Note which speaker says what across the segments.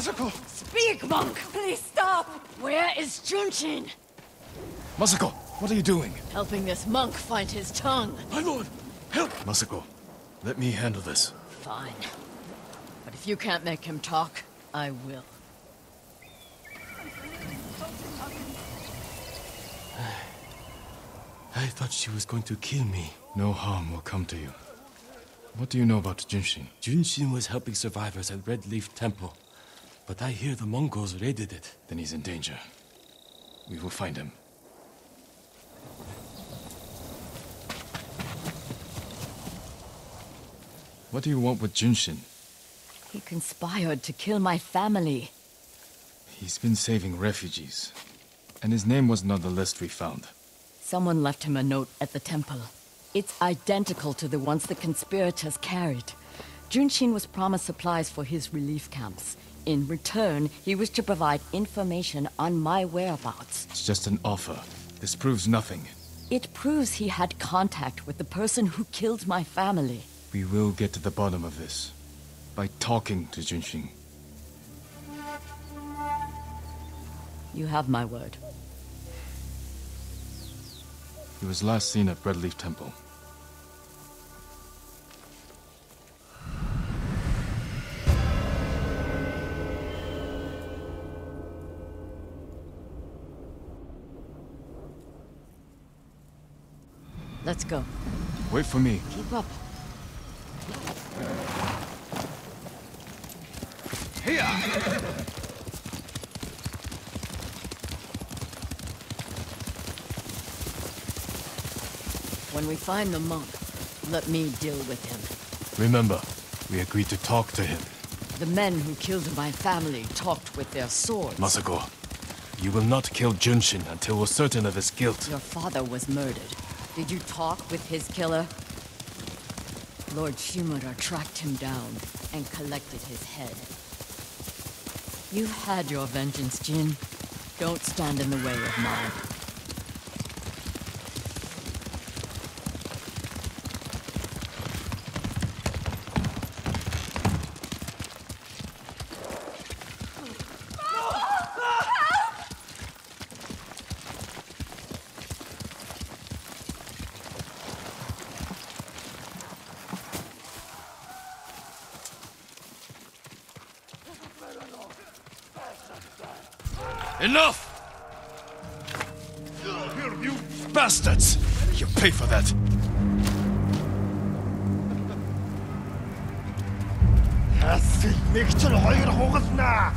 Speaker 1: Masako!
Speaker 2: Speak, monk! Please stop! Where is Junshin?
Speaker 1: Masako, what are you doing?
Speaker 2: Helping this monk find his tongue.
Speaker 1: My lord, help! Masako, let me handle this.
Speaker 2: Fine. But if you can't make him talk, I will.
Speaker 3: I thought she was going to kill me.
Speaker 1: No harm will come to you. What do you know about Junshin?
Speaker 3: Junshin was helping survivors at Red Leaf Temple. But I hear the Mongols raided it.
Speaker 1: Then he's in danger. We will find him. What do you want with Junshin?
Speaker 2: He conspired to kill my family.
Speaker 1: He's been saving refugees. And his name wasn't on the list we found.
Speaker 2: Someone left him a note at the temple. It's identical to the ones the conspirators carried. Junshin was promised supplies for his relief camps. In return, he was to provide information on my whereabouts.
Speaker 1: It's just an offer. This proves nothing.
Speaker 2: It proves he had contact with the person who killed my family.
Speaker 1: We will get to the bottom of this. By talking to Junshin.
Speaker 2: You have my word.
Speaker 1: He was last seen at Redleaf Temple.
Speaker 2: Let's go.
Speaker 1: Wait for me.
Speaker 2: Keep up. Here! When we find the monk, let me deal with him.
Speaker 3: Remember, we agreed to talk to him.
Speaker 2: The men who killed my family talked with their swords.
Speaker 3: Masako, you will not kill Junshin until we're certain of his guilt.
Speaker 2: Your father was murdered. Did you talk with his killer? Lord Shimura tracked him down and collected his head. You've had your vengeance, Jin. Don't stand in the way of mine.
Speaker 1: Enough! Here, you bastards! You pay for that!
Speaker 4: Хасыг нэг ч хоёр хугалнаа.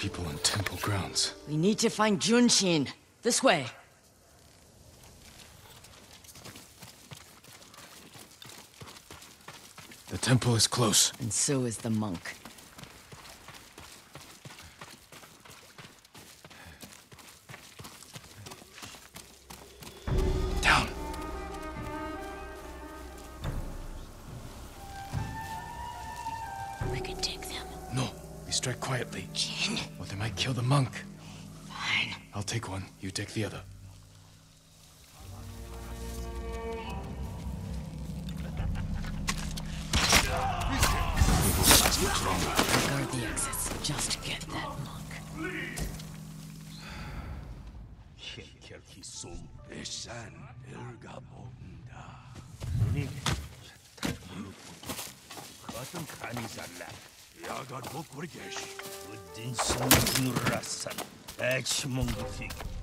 Speaker 1: People on temple grounds.
Speaker 2: We need to find Junshin. This way.
Speaker 1: The temple is close.
Speaker 2: And so is the monk.
Speaker 1: ya da.
Speaker 2: Guard the exits just to get that monk.
Speaker 4: Yeter ki sol eşen Ergabon'da. Beni Kadın
Speaker 3: kanizerler. Yagar bokur
Speaker 4: geç. Bu dinsin
Speaker 3: yurrasan. Eç mungufik.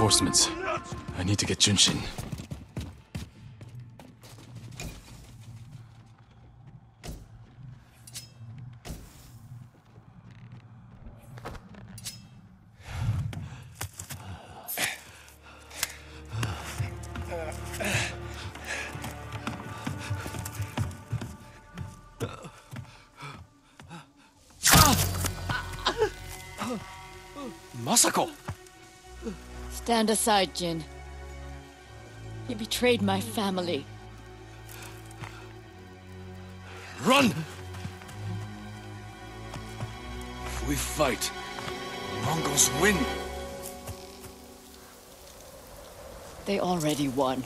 Speaker 3: Reinforcements. I need to get Junshin. Masako!
Speaker 2: Stand aside, Jin. He betrayed my family.
Speaker 3: Run! If we fight, Mongols win.
Speaker 2: They already won.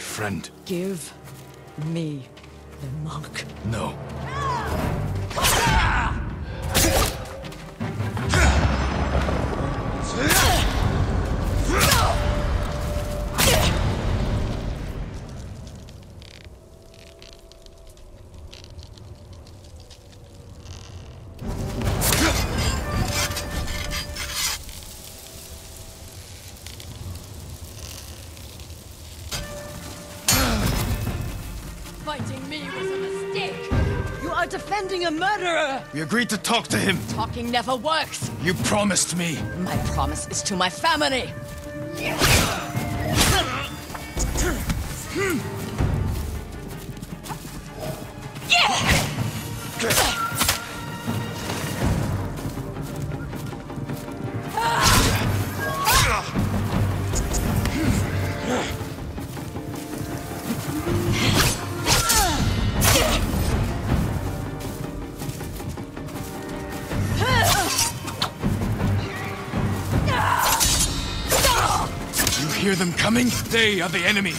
Speaker 1: Friend.
Speaker 2: Give me the monk.
Speaker 1: No.
Speaker 2: Ah! Defending a murderer.
Speaker 1: We agreed to talk to him.
Speaker 2: Talking never works.
Speaker 1: You promised me.
Speaker 2: My promise is to my family.
Speaker 1: You hear them coming? They are the enemy.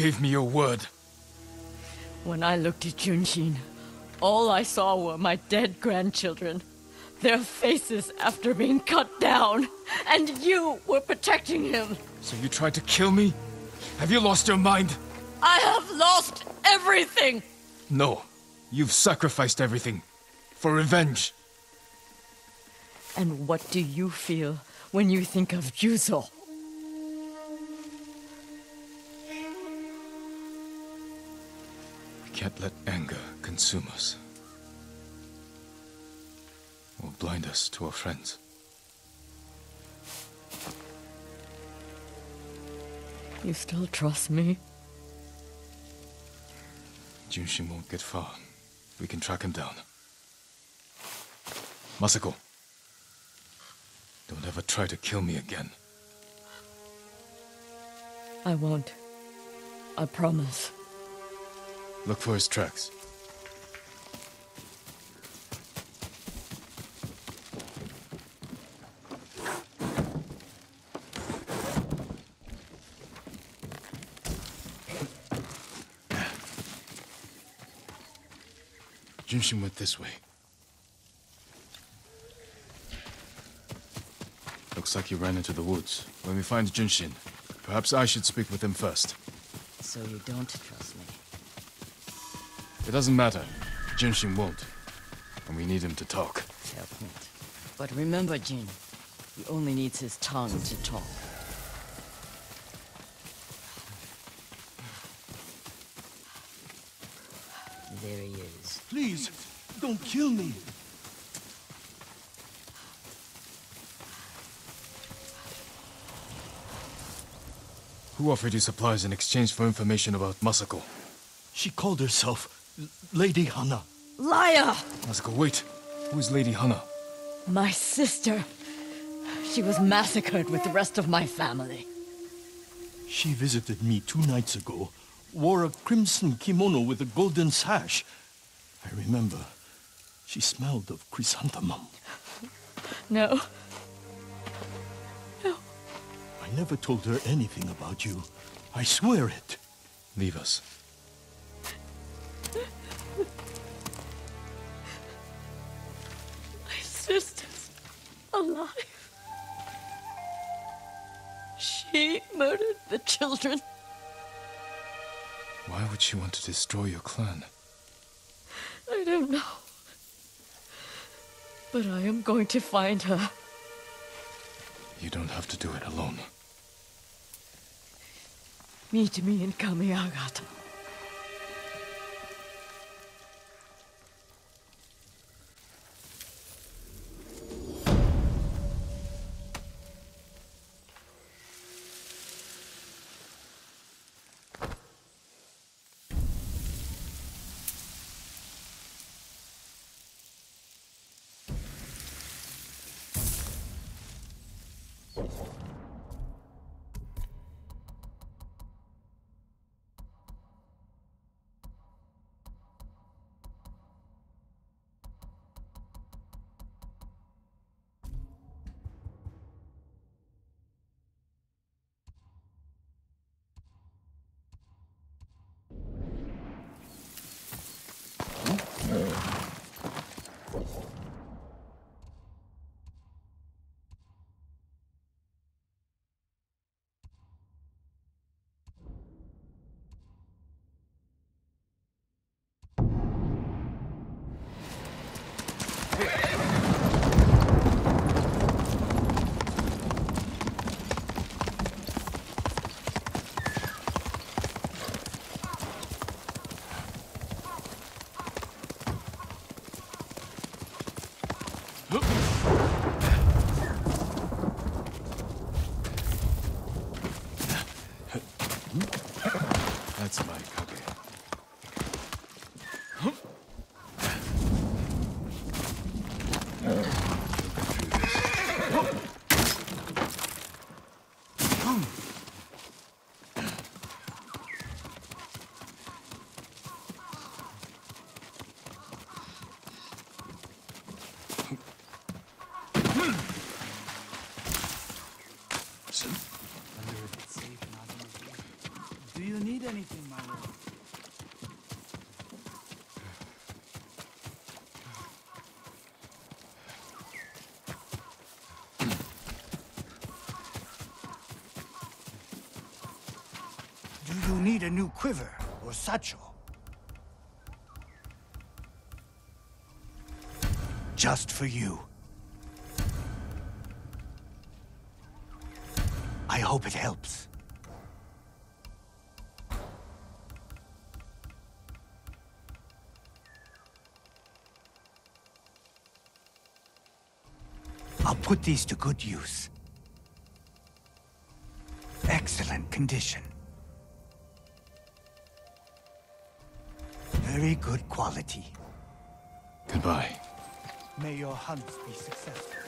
Speaker 1: Gave me your word.
Speaker 2: When I looked at Junshin, all I saw were my dead grandchildren. Their faces after being cut down. And you were protecting him.
Speaker 1: So you tried to kill me? Have you lost your mind?
Speaker 2: I have lost everything!
Speaker 1: No. You've sacrificed everything. For revenge.
Speaker 2: And what do you feel when you think of Juzo?
Speaker 1: Can't let anger consume us. Or blind us to our friends.
Speaker 2: You still trust me?
Speaker 1: Junshin won't get far. We can track him down. Masako. Don't ever try to kill me again.
Speaker 2: I won't. I promise.
Speaker 1: Look for his tracks. Junshin went this way. Looks like he ran into the woods. When we find Junshin, perhaps I should speak with him first.
Speaker 2: So you don't trust?
Speaker 1: It doesn't matter. Junshin won't. And we need him to talk.
Speaker 2: Fair point. But remember, Jin, he only needs his tongue to talk. There he is.
Speaker 4: Please, don't kill me.
Speaker 1: Who offered you supplies in exchange for information about Masako?
Speaker 4: She called herself L- Lady Hana.
Speaker 2: Liar!
Speaker 1: Masako, wait. Who is Lady Hana?
Speaker 2: My sister. She was massacred with the rest of my family.
Speaker 4: She visited me two nights ago, wore a crimson kimono with a golden sash. I remember. She smelled of chrysanthemum.
Speaker 2: No. No.
Speaker 4: I never told her anything about you. I swear it.
Speaker 1: Leave us.
Speaker 2: My sister's alive. She murdered the children.
Speaker 1: Why would she want to destroy your clan?
Speaker 2: I don't know. But I am going to find her.
Speaker 1: You don't have to do it alone.
Speaker 2: Meet me in Kamiagata. wrong?
Speaker 5: Need a new quiver or satchel. Just for you. I hope it helps. I'll put these to good use. Excellent condition. Very good quality.
Speaker 1: Goodbye.
Speaker 5: May your hunts be successful.